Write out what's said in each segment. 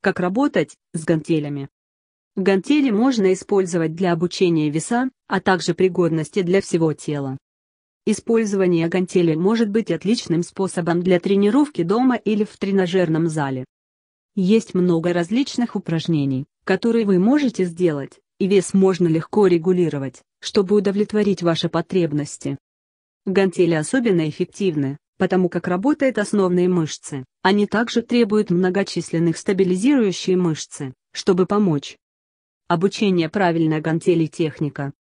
как работать с гантелями. Гантели можно использовать для обучения веса, а также пригодности для всего тела. Использование гантелей может быть отличным способом для тренировки дома или в тренажерном зале. Есть много различных упражнений, которые вы можете сделать, и вес можно легко регулировать, чтобы удовлетворить ваши потребности. Гантели особенно эффективны, потому как работают основные мышцы, они также требуют многочисленных стабилизирующие мышцы, чтобы помочь. Обучение правильной гантели техника.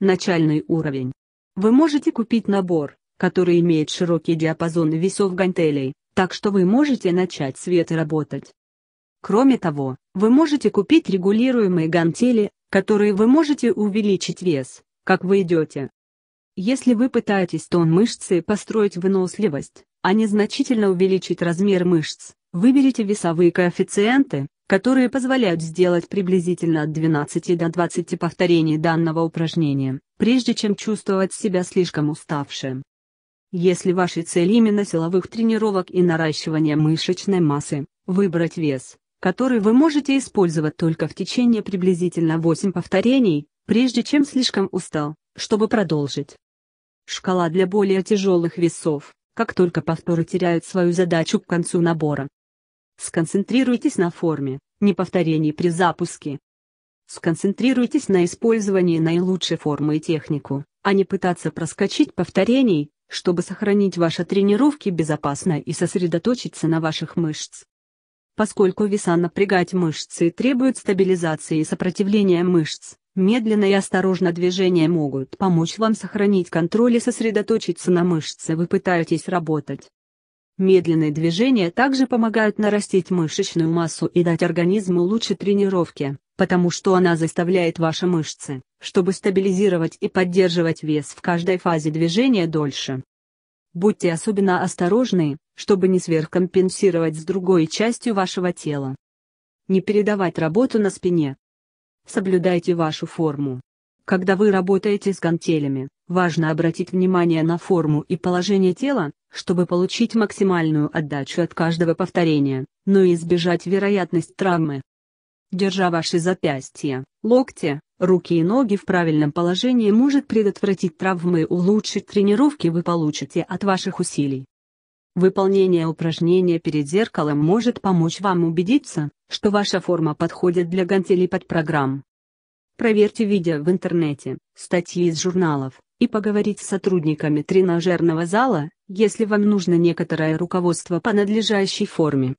Начальный уровень. Вы можете купить набор, который имеет широкий диапазон весов гантелей, так что вы можете начать свет и работать. Кроме того, вы можете купить регулируемые гантели, которые вы можете увеличить вес, как вы идете. Если вы пытаетесь тон мышцы построить выносливость, а не значительно увеличить размер мышц, выберите весовые коэффициенты, которые позволяют сделать приблизительно от 12 до 20 повторений данного упражнения, прежде чем чувствовать себя слишком уставшим. Если ваша цель именно силовых тренировок и наращивания мышечной массы, выбрать вес, который вы можете использовать только в течение приблизительно 8 повторений, прежде чем слишком устал, чтобы продолжить. Шкала для более тяжелых весов, как только повторы теряют свою задачу к концу набора. Сконцентрируйтесь на форме, не повторений при запуске. Сконцентрируйтесь на использовании наилучшей формы и технику, а не пытаться проскочить повторений, чтобы сохранить ваши тренировки безопасно и сосредоточиться на ваших мышц. Поскольку веса напрягать мышцы требуют стабилизации и сопротивления мышц, Медленно и осторожно движения могут помочь вам сохранить контроль и сосредоточиться на мышце вы пытаетесь работать. Медленные движения также помогают нарастить мышечную массу и дать организму лучше тренировки, потому что она заставляет ваши мышцы, чтобы стабилизировать и поддерживать вес в каждой фазе движения дольше. Будьте особенно осторожны, чтобы не сверхкомпенсировать с другой частью вашего тела. Не передавать работу на спине, Соблюдайте вашу форму. Когда вы работаете с гантелями, важно обратить внимание на форму и положение тела, чтобы получить максимальную отдачу от каждого повторения, но и избежать вероятность травмы. Держа ваши запястья, локти, руки и ноги в правильном положении может предотвратить травмы и улучшить тренировки вы получите от ваших усилий. Выполнение упражнения перед зеркалом может помочь вам убедиться, что ваша форма подходит для гантелей под программ. Проверьте видео в интернете, статьи из журналов, и поговорите с сотрудниками тренажерного зала, если вам нужно некоторое руководство по надлежащей форме.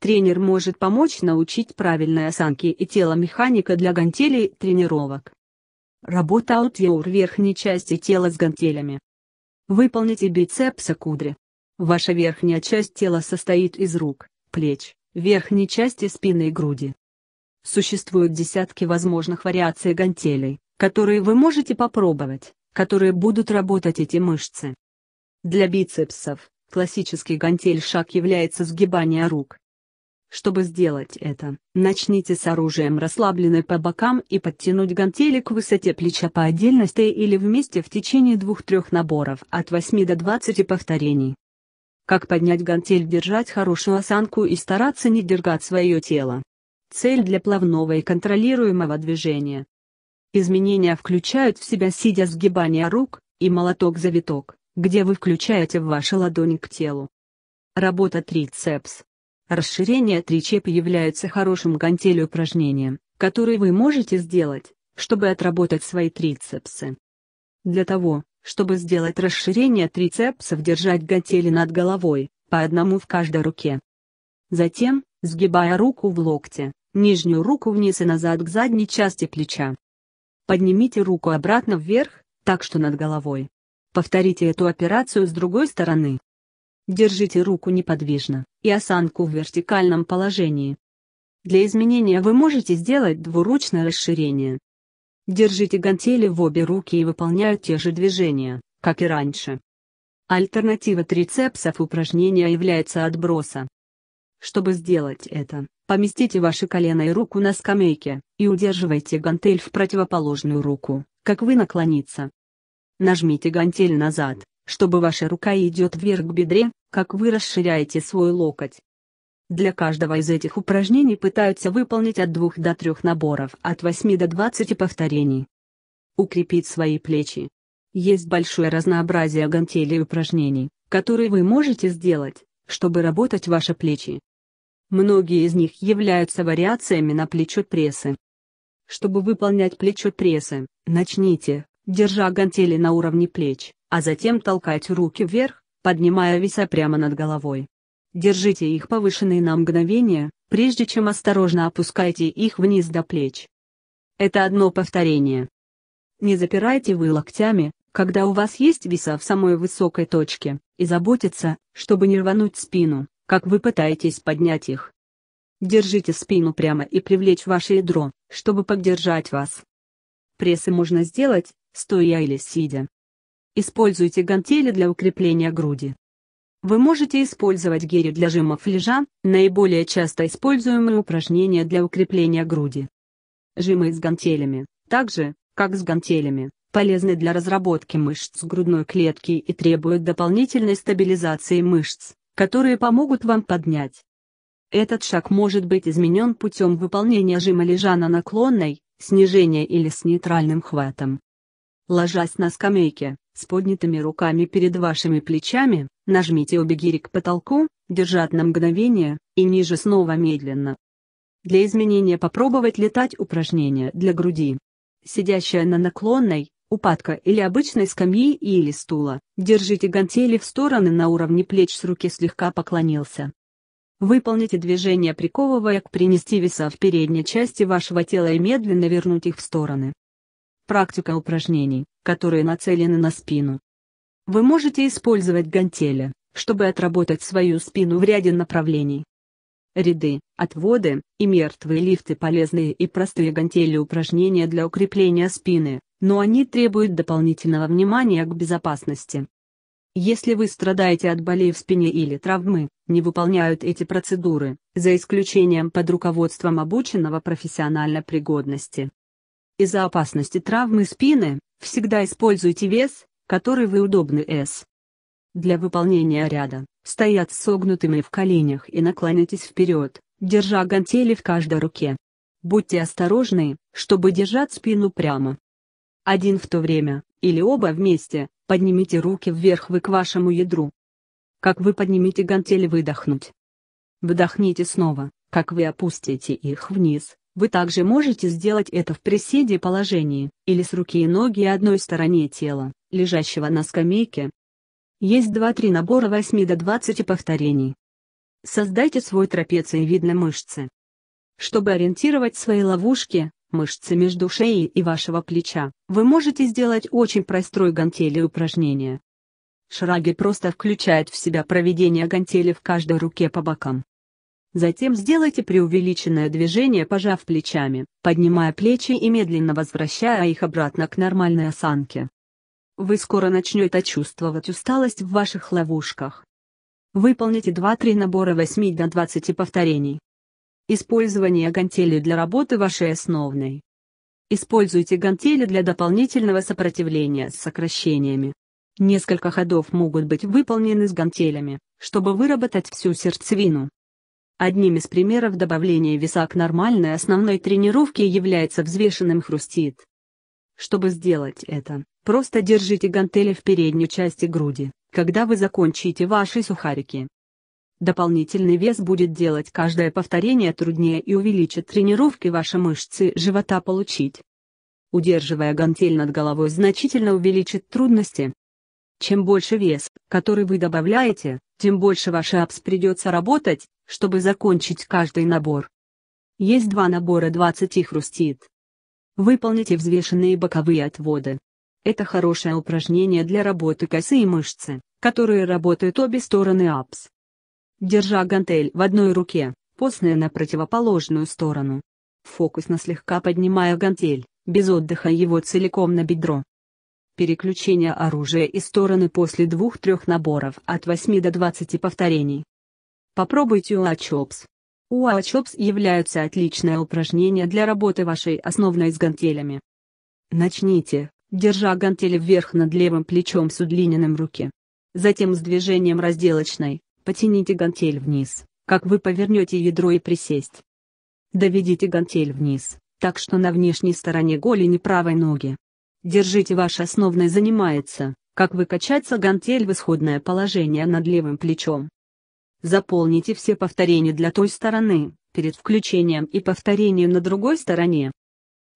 Тренер может помочь научить правильной осанке и теломеханика для гантелей тренировок. Работа аутьюр верхней части тела с гантелями. Выполните бицепсы кудри. Ваша верхняя часть тела состоит из рук, плеч, верхней части спины и груди. Существуют десятки возможных вариаций гантелей, которые вы можете попробовать, которые будут работать эти мышцы. Для бицепсов, классический гантель-шаг является сгибание рук. Чтобы сделать это, начните с оружием расслабленной по бокам и подтянуть гантели к высоте плеча по отдельности или вместе в течение двух-трех наборов от 8 до 20 повторений. Как поднять гантель, держать хорошую осанку и стараться не дергать свое тело. Цель для плавного и контролируемого движения. Изменения включают в себя сидя сгибание рук и молоток-завиток, где вы включаете в ваши ладони к телу. Работа трицепс. Расширение тричеп является хорошим гантель упражнением, которое вы можете сделать, чтобы отработать свои трицепсы. Для того, чтобы сделать расширение трицепсов держать гантели над головой, по одному в каждой руке. Затем, сгибая руку в локте, нижнюю руку вниз и назад к задней части плеча. Поднимите руку обратно вверх, так что над головой. Повторите эту операцию с другой стороны. Держите руку неподвижно, и осанку в вертикальном положении. Для изменения вы можете сделать двуручное расширение, Держите гантели в обе руки и выполняют те же движения, как и раньше. Альтернатива трицепсов упражнения является отброса. Чтобы сделать это, поместите ваши колено и руку на скамейке, и удерживайте гантель в противоположную руку, как вы наклониться. Нажмите гантель назад, чтобы ваша рука идет вверх к бедре, как вы расширяете свой локоть. Для каждого из этих упражнений пытаются выполнить от 2 до 3 наборов, от 8 до 20 повторений. Укрепить свои плечи. Есть большое разнообразие гантелей и упражнений, которые вы можете сделать, чтобы работать ваши плечи. Многие из них являются вариациями на плечо-прессы. Чтобы выполнять плечо-прессы, начните, держа гантели на уровне плеч, а затем толкать руки вверх, поднимая веса прямо над головой. Держите их повышенные на мгновение, прежде чем осторожно опускайте их вниз до плеч. Это одно повторение. Не запирайте вы локтями, когда у вас есть веса в самой высокой точке, и заботиться, чтобы не рвануть спину, как вы пытаетесь поднять их. Держите спину прямо и привлечь ваше ядро, чтобы поддержать вас. Прессы можно сделать, стоя или сидя. Используйте гантели для укрепления груди. Вы можете использовать гири для жимов лежа, наиболее часто используемые упражнения для укрепления груди. Жимы с гантелями, также, как с гантелями, полезны для разработки мышц грудной клетки и требуют дополнительной стабилизации мышц, которые помогут вам поднять. Этот шаг может быть изменен путем выполнения жима лежа на наклонной, снижения или с нейтральным хватом. Ложась на скамейке, с поднятыми руками перед вашими плечами, нажмите обе гири к потолку, держать на мгновение, и ниже снова медленно. Для изменения попробовать летать упражнение для груди. Сидящая на наклонной, упадка или обычной скамьи или стула, держите гантели в стороны на уровне плеч с руки слегка поклонился. Выполните движение приковывая к принести веса в передней части вашего тела и медленно вернуть их в стороны. Практика упражнений, которые нацелены на спину. Вы можете использовать гантели, чтобы отработать свою спину в ряде направлений. Ряды, отводы и мертвые лифты полезные и простые гантели упражнения для укрепления спины, но они требуют дополнительного внимания к безопасности. Если вы страдаете от болей в спине или травмы, не выполняют эти процедуры, за исключением под руководством обученного профессиональной пригодности. Из-за опасности травмы спины, всегда используйте вес, который вы удобны с. Для выполнения ряда, стоят согнутыми в коленях и наклоняйтесь вперед, держа гантели в каждой руке. Будьте осторожны, чтобы держать спину прямо. Один в то время, или оба вместе, Поднимите руки вверх вы к вашему ядру. Как вы поднимете гантели выдохнуть. Вдохните снова, как вы опустите их вниз. Вы также можете сделать это в приседе положении, или с руки и ноги одной стороне тела, лежащего на скамейке. Есть 2-3 набора 8 до 20 повторений. Создайте свой трапециевидной мышцы. Чтобы ориентировать свои ловушки, мышцы между шеей и вашего плеча, вы можете сделать очень простой гантели упражнения. Шраги просто включают в себя проведение гантели в каждой руке по бокам. Затем сделайте преувеличенное движение, пожав плечами, поднимая плечи и медленно возвращая их обратно к нормальной осанке. Вы скоро начнете чувствовать усталость в ваших ловушках. Выполните 2-3 набора 8 до 20 повторений. Использование гантелей для работы вашей основной. Используйте гантели для дополнительного сопротивления с сокращениями. Несколько ходов могут быть выполнены с гантелями, чтобы выработать всю сердцевину. Одним из примеров добавления веса к нормальной основной тренировке является взвешенным хрустит. Чтобы сделать это, просто держите гантели в передней части груди, когда вы закончите ваши сухарики. Дополнительный вес будет делать каждое повторение труднее и увеличит тренировки ваши мышцы живота получить. Удерживая гантель над головой значительно увеличит трудности. Чем больше вес, который вы добавляете, тем больше ваш апс придется работать, чтобы закончить каждый набор. Есть два набора 20 хрустит. Выполните взвешенные боковые отводы. Это хорошее упражнение для работы косы и мышцы, которые работают обе стороны апс держа гантель в одной руке, постная на противоположную сторону. Фокусно слегка поднимая гантель, без отдыха его целиком на бедро. Переключение оружия из стороны после двух-трех наборов от 8 до 20 повторений. Попробуйте уачопс. Уачопс являются отличное упражнение для работы вашей основной с гантелями. Начните, держа гантели вверх над левым плечом с удлиненным руки. Затем с движением разделочной, Потяните гантель вниз, как вы повернете ядро и присесть. Доведите гантель вниз, так что на внешней стороне голени правой ноги. Держите ваш основной занимается, как выкачаться гантель в исходное положение над левым плечом. Заполните все повторения для той стороны, перед включением и повторением на другой стороне.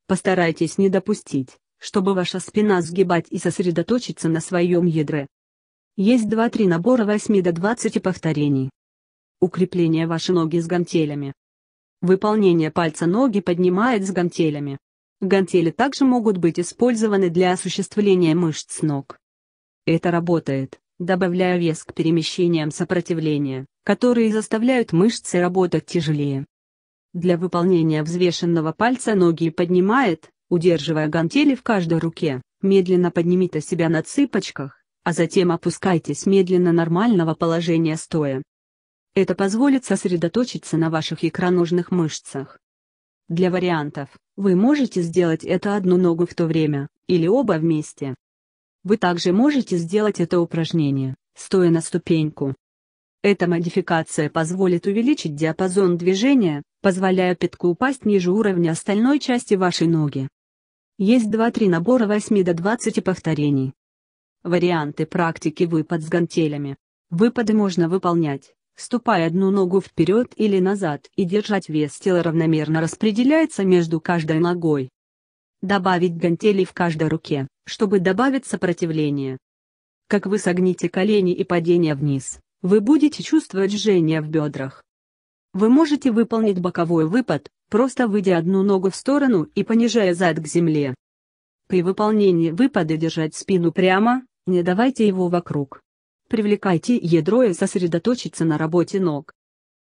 Постарайтесь не допустить, чтобы ваша спина сгибать и сосредоточиться на своем ядре. Есть 2-3 набора 8 до 20 повторений. Укрепление вашей ноги с гантелями. Выполнение пальца ноги поднимает с гантелями. Гантели также могут быть использованы для осуществления мышц ног. Это работает, добавляя вес к перемещениям сопротивления, которые заставляют мышцы работать тяжелее. Для выполнения взвешенного пальца ноги поднимает, удерживая гантели в каждой руке, медленно поднимите себя на цыпочках, а затем опускайтесь медленно нормального положения стоя. Это позволит сосредоточиться на ваших икроножных мышцах. Для вариантов, вы можете сделать это одну ногу в то время, или оба вместе. Вы также можете сделать это упражнение, стоя на ступеньку. Эта модификация позволит увеличить диапазон движения, позволяя пятку упасть ниже уровня остальной части вашей ноги. Есть 2-3 набора 8 до 20 повторений. Варианты практики выпад с гантелями. Выпады можно выполнять, ступая одну ногу вперед или назад и держать вес тела равномерно распределяется между каждой ногой. Добавить гантели в каждой руке, чтобы добавить сопротивление. Как вы согните колени и падение вниз, вы будете чувствовать жжение в бедрах. Вы можете выполнить боковой выпад, просто выйдя одну ногу в сторону и понижая зад к земле. При выполнении выпада держать спину прямо, не давайте его вокруг. Привлекайте ядро и сосредоточиться на работе ног.